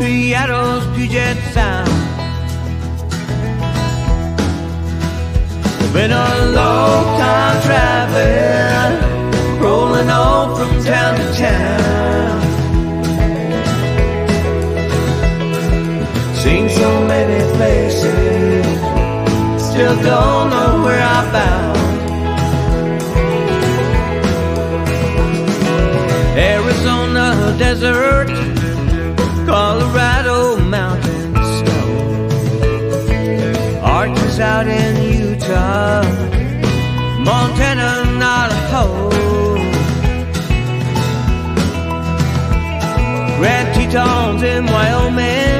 Seattle's Puget Sound. Been a long time traveling, rolling on from town to town. Seen so many places, still don't know where I'm bound. Arizona desert, Out in Utah, Montana, Idaho, Grand Tetons in Wyoming.